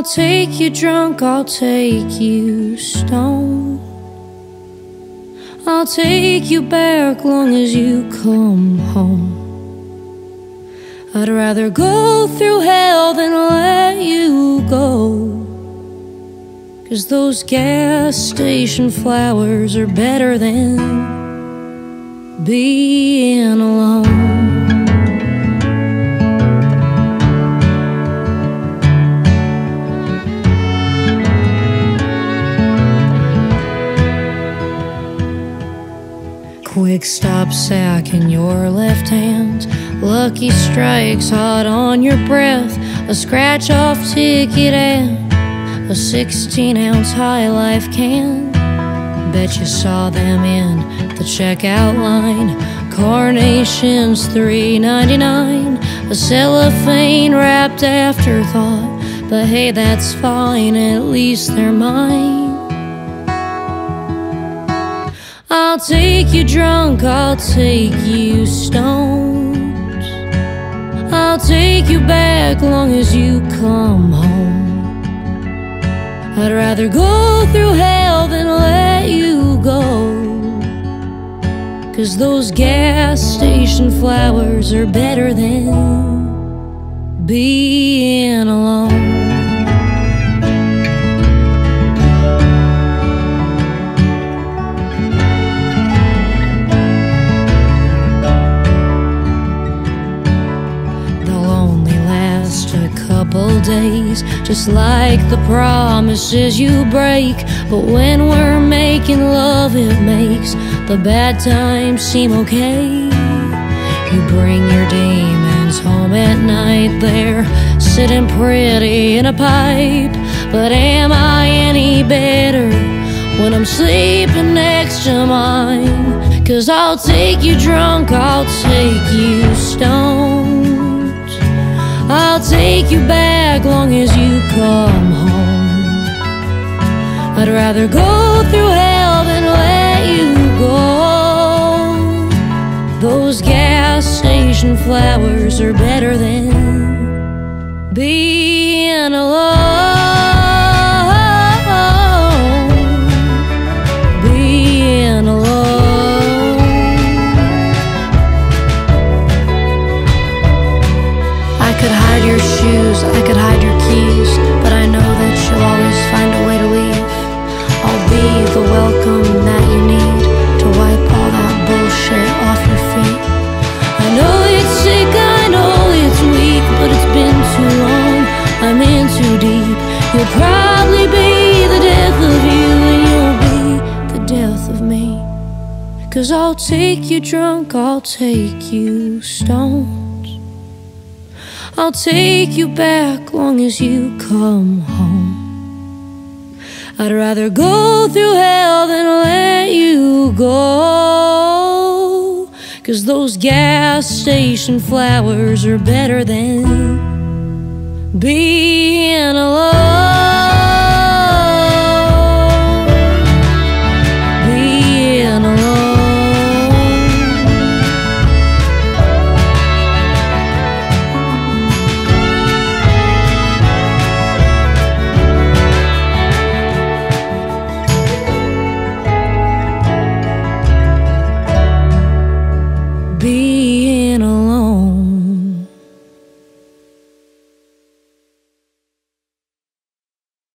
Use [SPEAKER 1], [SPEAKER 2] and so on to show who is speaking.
[SPEAKER 1] I'll take you drunk, I'll take you stoned. I'll take you back long as you come home. I'd rather go through hell than let you go. Cause those gas station flowers are better than being alone. Quick stop sack in your left hand. Lucky strikes hot on your breath. A scratch off ticket and a 16 ounce high life can. Bet you saw them in the checkout line. Carnations $3.99. A cellophane wrapped afterthought. But hey, that's fine, at least they're mine. Take you drunk, I'll take you stoned. I'll take you back long as you come home. I'd rather go through hell than let you go. Cause those gas station flowers are better than being alone. Couple days, just like the promises you break. But when we're making love, it makes the bad times seem okay. You bring your demons home at night, they're sitting pretty in a pipe. But am I any better when I'm sleeping next to mine? Cause I'll take you drunk, I'll take you stoned. I'll take you back long as you come home. I'd rather go through hell than let you go. Those gas station flowers are better than being alone. Cause I'll take you drunk, I'll take you stoned. I'll take you back long as you come home. I'd rather go through hell than let you go. Cause those gas station flowers are better than being alone. being alone.